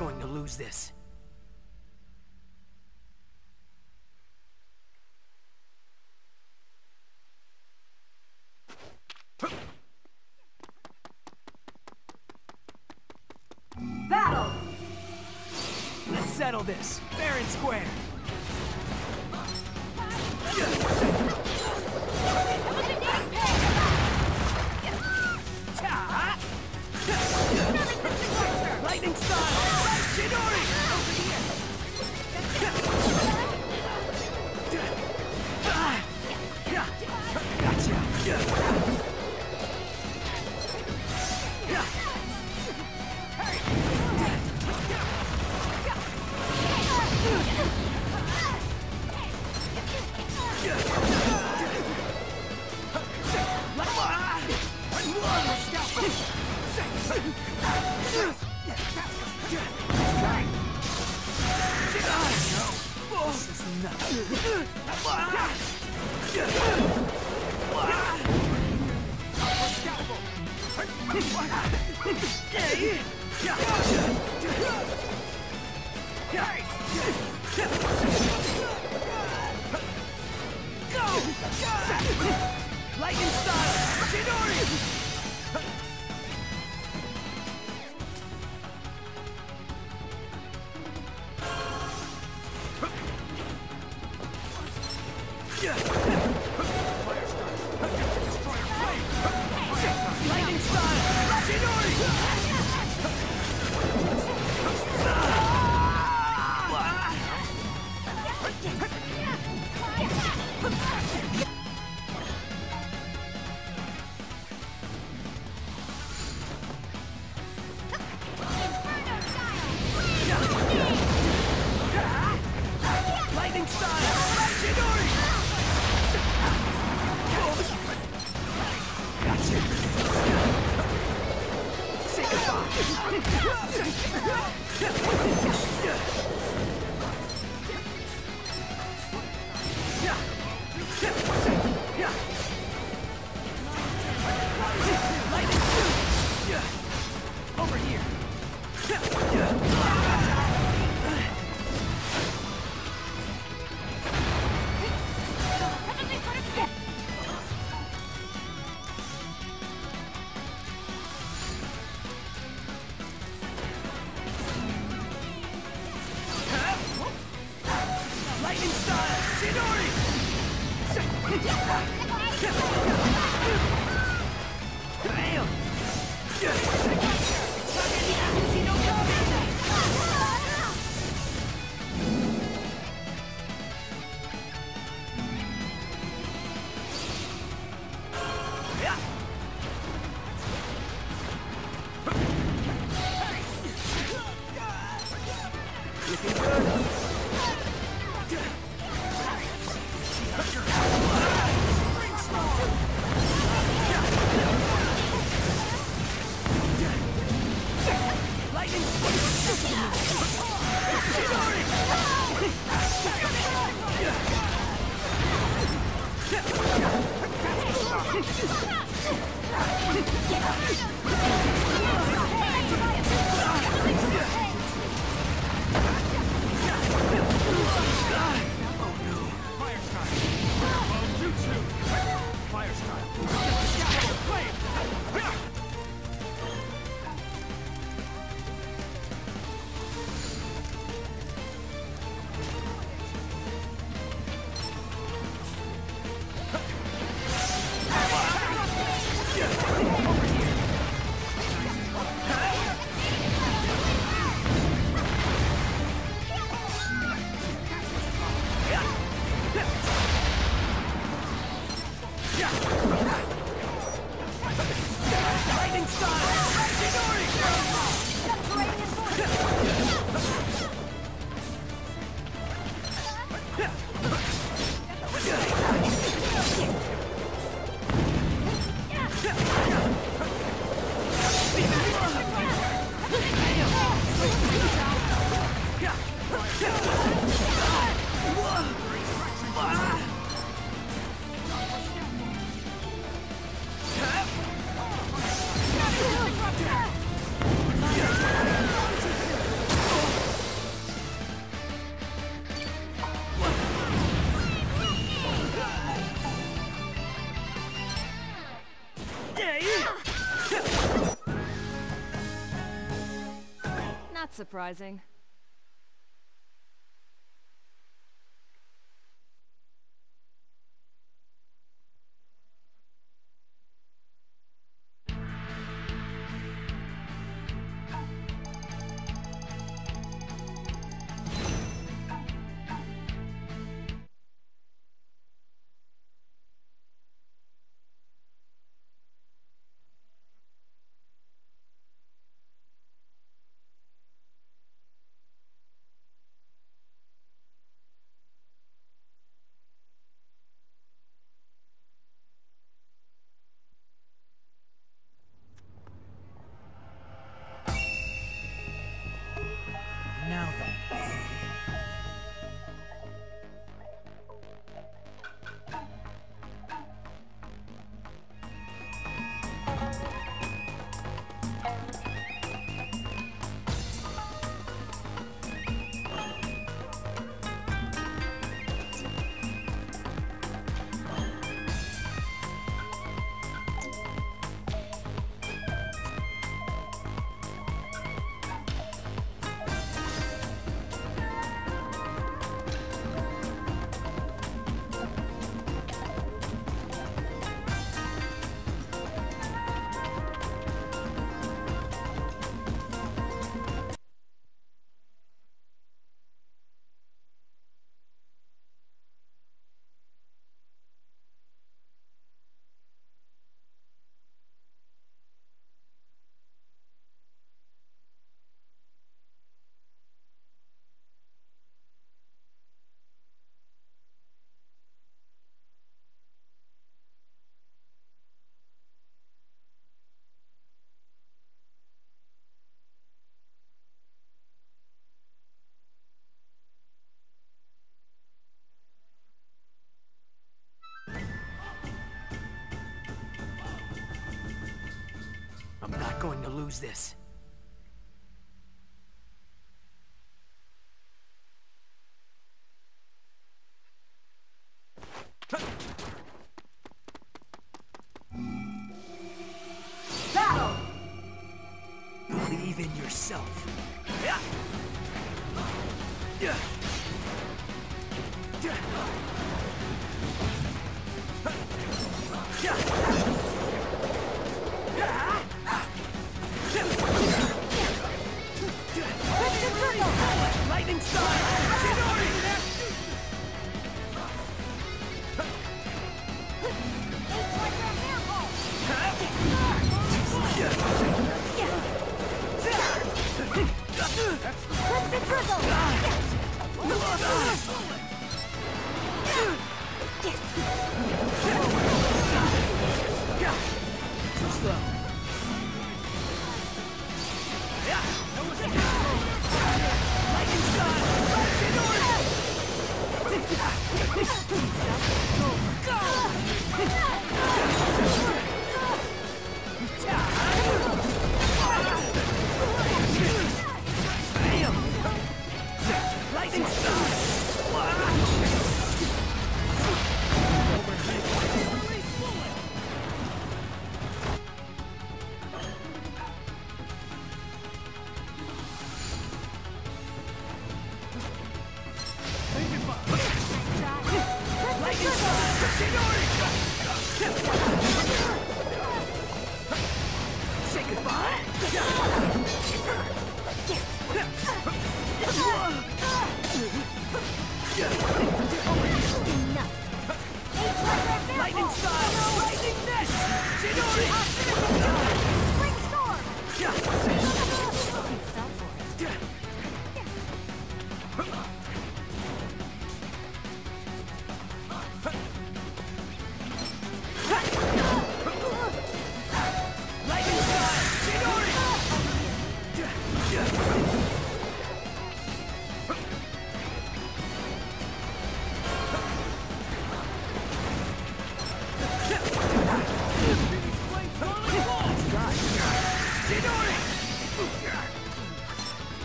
Going to lose this. Yeah! Surprising. Lose this. Battle! Believe in yourself. Yeah. Let's get puzzle! Chidori!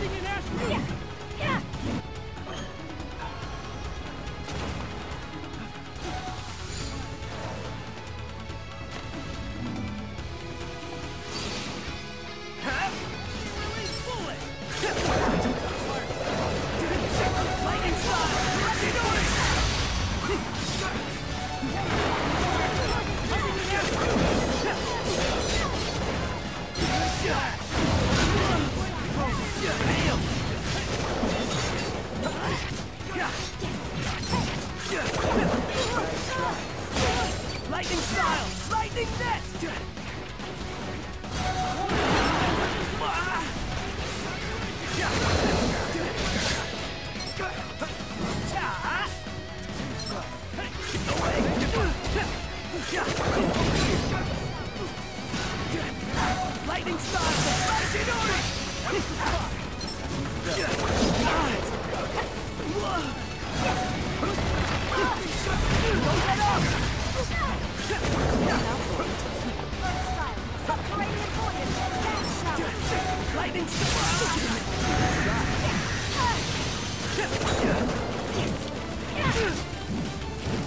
fighting in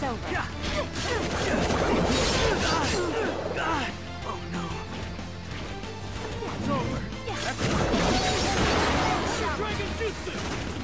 It's over. Oh no. It's over. Dragon Jutsu!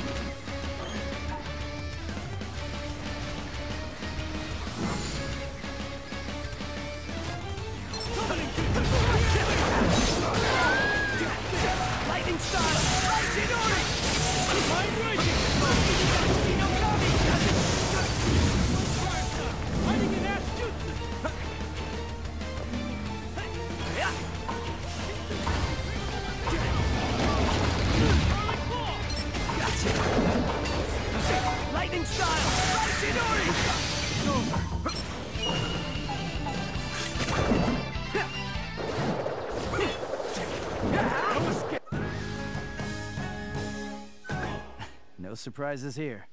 No surprises here.